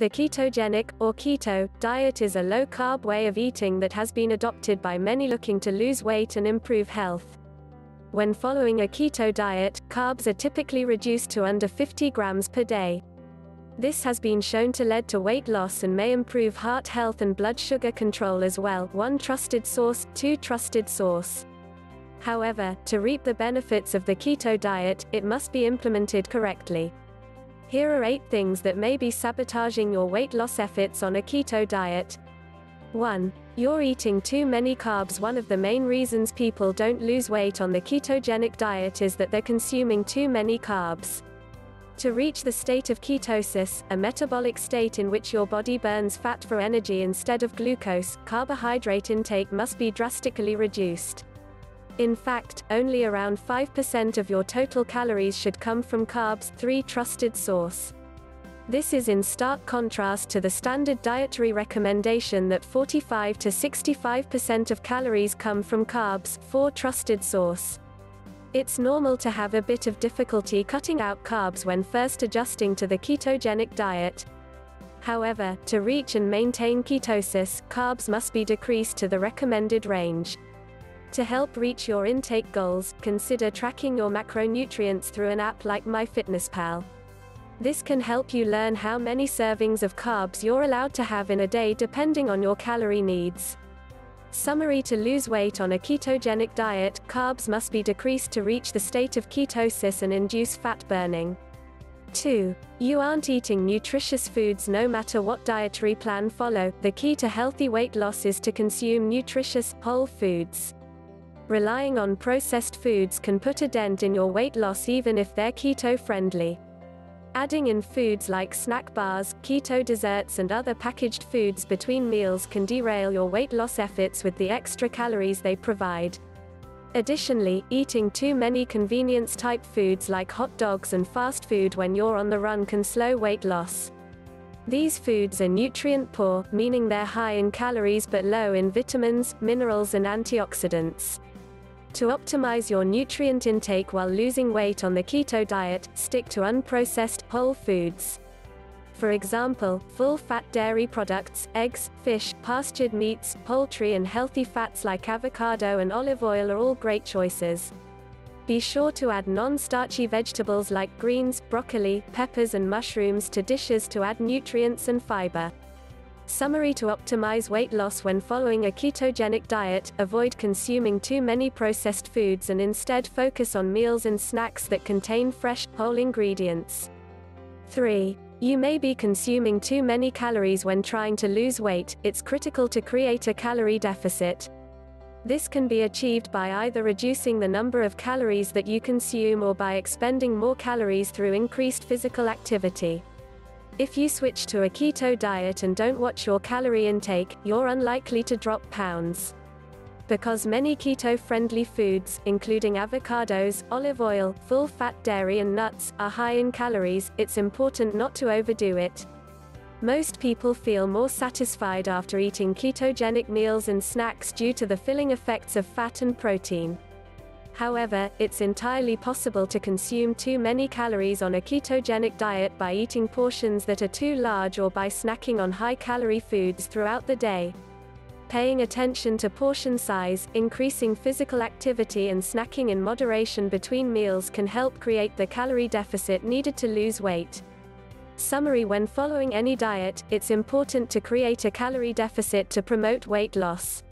The ketogenic, or keto, diet is a low carb way of eating that has been adopted by many looking to lose weight and improve health. When following a keto diet, carbs are typically reduced to under 50 grams per day. This has been shown to lead to weight loss and may improve heart health and blood sugar control as well. One trusted source, two trusted source. However, to reap the benefits of the keto diet, it must be implemented correctly. Here are 8 things that may be sabotaging your weight loss efforts on a keto diet. 1. You're eating too many carbs. One of the main reasons people don't lose weight on the ketogenic diet is that they're consuming too many carbs. To reach the state of ketosis, a metabolic state in which your body burns fat for energy instead of glucose, carbohydrate intake must be drastically reduced. In fact, only around 5% of your total calories should come from carbs, 3 trusted source. This is in stark contrast to the standard dietary recommendation that 45 to 65% of calories come from carbs, 4 trusted source. It's normal to have a bit of difficulty cutting out carbs when first adjusting to the ketogenic diet. However, to reach and maintain ketosis, carbs must be decreased to the recommended range. To help reach your intake goals, consider tracking your macronutrients through an app like MyFitnessPal. This can help you learn how many servings of carbs you're allowed to have in a day depending on your calorie needs. Summary To lose weight on a ketogenic diet, carbs must be decreased to reach the state of ketosis and induce fat burning. 2. You aren't eating nutritious foods no matter what dietary plan follow. The key to healthy weight loss is to consume nutritious, whole foods. Relying on processed foods can put a dent in your weight loss even if they're keto friendly. Adding in foods like snack bars, keto desserts, and other packaged foods between meals can derail your weight loss efforts with the extra calories they provide. Additionally, eating too many convenience type foods like hot dogs and fast food when you're on the run can slow weight loss. These foods are nutrient poor, meaning they're high in calories but low in vitamins, minerals, and antioxidants. To optimize your nutrient intake while losing weight on the keto diet, stick to unprocessed, whole foods. For example, full fat dairy products, eggs, fish, pastured meats, poultry, and healthy fats like avocado and olive oil are all great choices. Be sure to add non starchy vegetables like greens, broccoli, peppers, and mushrooms to dishes to add nutrients and fiber. Summary to optimize weight loss when following a ketogenic diet, avoid consuming too many processed foods and instead focus on meals and snacks that contain fresh, whole ingredients. 3. You may be consuming too many calories when trying to lose weight, it's critical to create a calorie deficit. This can be achieved by either reducing the number of calories that you consume or by expending more calories through increased physical activity. If you switch to a keto diet and don't watch your calorie intake, you're unlikely to drop pounds. Because many keto friendly foods, including avocados, olive oil, full fat dairy, and nuts, are high in calories, it's important not to overdo it. Most people feel more satisfied after eating ketogenic meals and snacks due to the filling effects of fat and protein. However, it's entirely possible to consume too many calories on a ketogenic diet by eating portions that are too large or by snacking on high calorie foods throughout the day. Paying attention to portion size, increasing physical activity, and snacking in moderation between meals can help create the calorie deficit needed to lose weight. Summary When following any diet, it's important to create a calorie deficit to promote weight loss.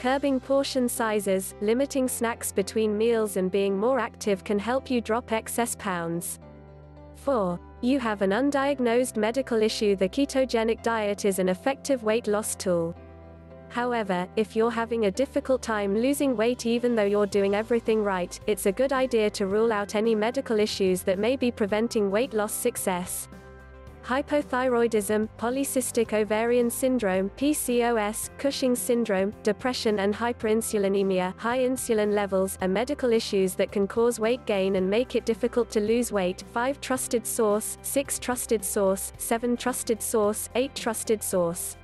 Curbing portion sizes, limiting snacks between meals, and being more active can help you drop excess pounds. 4. You have an undiagnosed medical issue. The ketogenic diet is an effective weight loss tool. However, if you're having a difficult time losing weight even though you're doing everything right, it's a good idea to rule out any medical issues that may be preventing weight loss success hypothyroidism, polycystic ovarian syndrome PCOS, Cushing's syndrome, depression and hyperinsulinemia high insulin levels are medical issues that can cause weight gain and make it difficult to lose weight 5 trusted source, 6 trusted source, 7 trusted source, 8 trusted source.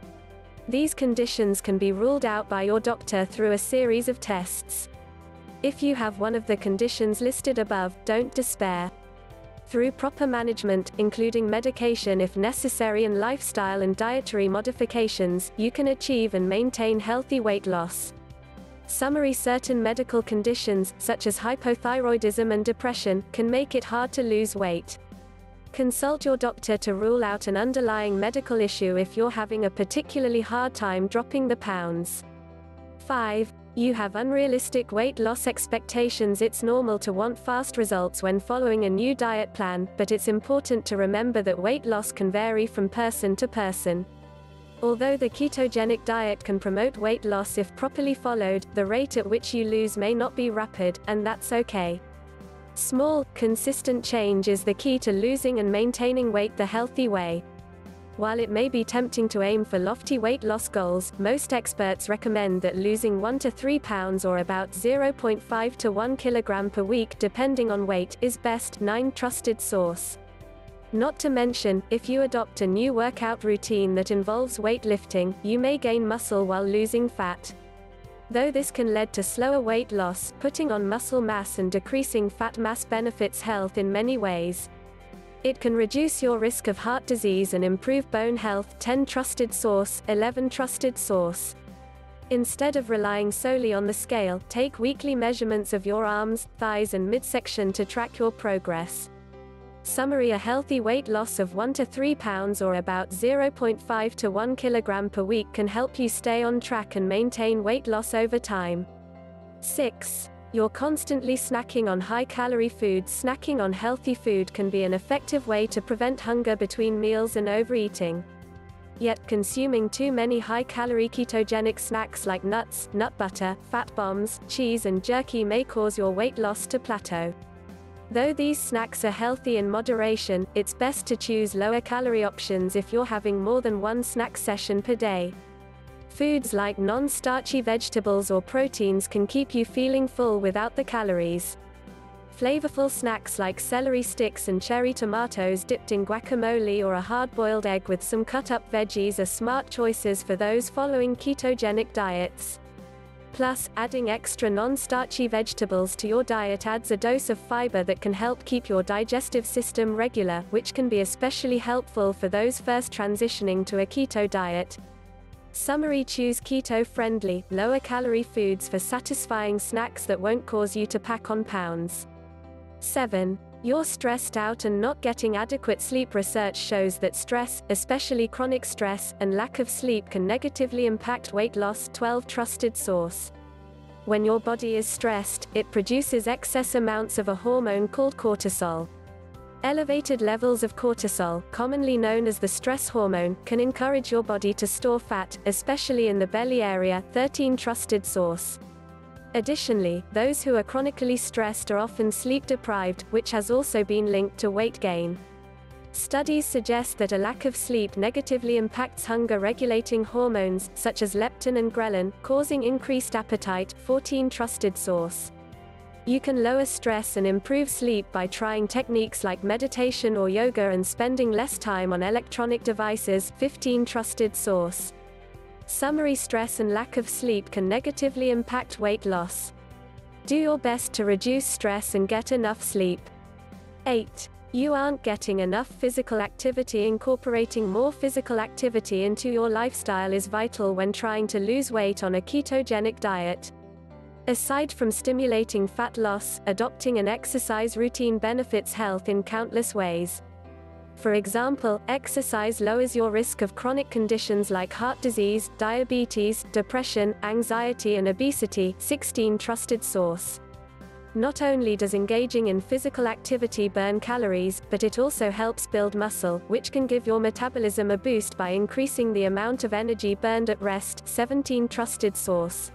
These conditions can be ruled out by your doctor through a series of tests. If you have one of the conditions listed above, don't despair. Through proper management, including medication if necessary and lifestyle and dietary modifications, you can achieve and maintain healthy weight loss. Summary Certain medical conditions, such as hypothyroidism and depression, can make it hard to lose weight. Consult your doctor to rule out an underlying medical issue if you're having a particularly hard time dropping the pounds. 5. You have unrealistic weight loss expectations. It's normal to want fast results when following a new diet plan, but it's important to remember that weight loss can vary from person to person. Although the ketogenic diet can promote weight loss if properly followed, the rate at which you lose may not be rapid, and that's okay. Small, consistent change is the key to losing and maintaining weight the healthy way. While it may be tempting to aim for lofty weight loss goals, most experts recommend that losing 1 to 3 pounds or about 0.5 to 1 kilogram per week depending on weight is best 9 trusted source. Not to mention, if you adopt a new workout routine that involves weightlifting, you may gain muscle while losing fat. Though this can lead to slower weight loss, putting on muscle mass and decreasing fat mass benefits health in many ways. It can reduce your risk of heart disease and improve bone health 10 trusted source, 11 trusted source. Instead of relying solely on the scale, take weekly measurements of your arms, thighs and midsection to track your progress. Summary A healthy weight loss of 1 to 3 pounds or about 0.5 to 1 kilogram per week can help you stay on track and maintain weight loss over time. 6. You're constantly snacking on high calorie foods. Snacking on healthy food can be an effective way to prevent hunger between meals and overeating. Yet, consuming too many high calorie ketogenic snacks like nuts, nut butter, fat bombs, cheese, and jerky may cause your weight loss to plateau. Though these snacks are healthy in moderation, it's best to choose lower calorie options if you're having more than one snack session per day. Foods like non starchy vegetables or proteins can keep you feeling full without the calories. Flavorful snacks like celery sticks and cherry tomatoes dipped in guacamole or a hard boiled egg with some cut up veggies are smart choices for those following ketogenic diets. Plus, adding extra non-starchy vegetables to your diet adds a dose of fiber that can help keep your digestive system regular, which can be especially helpful for those first transitioning to a keto diet. Summary Choose keto-friendly, lower-calorie foods for satisfying snacks that won't cause you to pack on pounds. 7. You're stressed out and not getting adequate sleep. Research shows that stress, especially chronic stress, and lack of sleep can negatively impact weight loss. 12 Trusted source. When your body is stressed, it produces excess amounts of a hormone called cortisol. Elevated levels of cortisol, commonly known as the stress hormone, can encourage your body to store fat, especially in the belly area. 13 Trusted source. Additionally, those who are chronically stressed are often sleep deprived, which has also been linked to weight gain. Studies suggest that a lack of sleep negatively impacts hunger regulating hormones, such as leptin and ghrelin, causing increased appetite. 14 Trusted source. You can lower stress and improve sleep by trying techniques like meditation or yoga and spending less time on electronic devices. 15 Trusted source. Summary stress and lack of sleep can negatively impact weight loss. Do your best to reduce stress and get enough sleep. 8. You aren't getting enough physical activity. Incorporating more physical activity into your lifestyle is vital when trying to lose weight on a ketogenic diet. Aside from stimulating fat loss, adopting an exercise routine benefits health in countless ways. For example, exercise lowers your risk of chronic conditions like heart disease, diabetes, depression, anxiety, and obesity. 16 Trusted source. Not only does engaging in physical activity burn calories, but it also helps build muscle, which can give your metabolism a boost by increasing the amount of energy burned at rest. 17 Trusted source.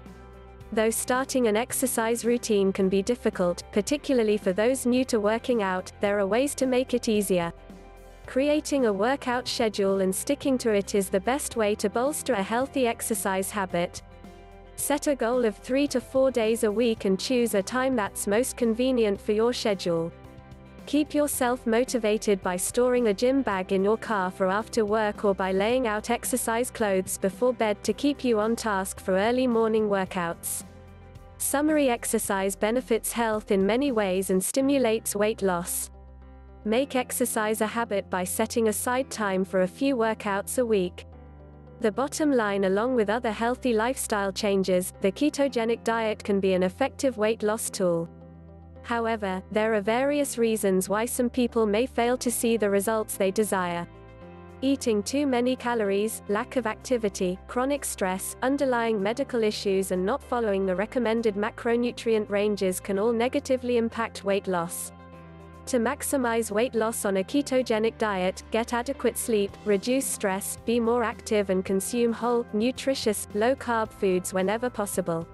Though starting an exercise routine can be difficult, particularly for those new to working out, there are ways to make it easier. Creating a workout schedule and sticking to it is the best way to bolster a healthy exercise habit. Set a goal of 3 to 4 days a week and choose a time that's most convenient for your schedule. Keep yourself motivated by storing a gym bag in your car for after work or by laying out exercise clothes before bed to keep you on task for early morning workouts. Summary exercise benefits health in many ways and stimulates weight loss. Make exercise a habit by setting aside time for a few workouts a week. The bottom line along with other healthy lifestyle changes, the ketogenic diet can be an effective weight loss tool. However, there are various reasons why some people may fail to see the results they desire. Eating too many calories, lack of activity, chronic stress, underlying medical issues and not following the recommended macronutrient ranges can all negatively impact weight loss. To maximize weight loss on a ketogenic diet, get adequate sleep, reduce stress, be more active and consume whole, nutritious, low-carb foods whenever possible.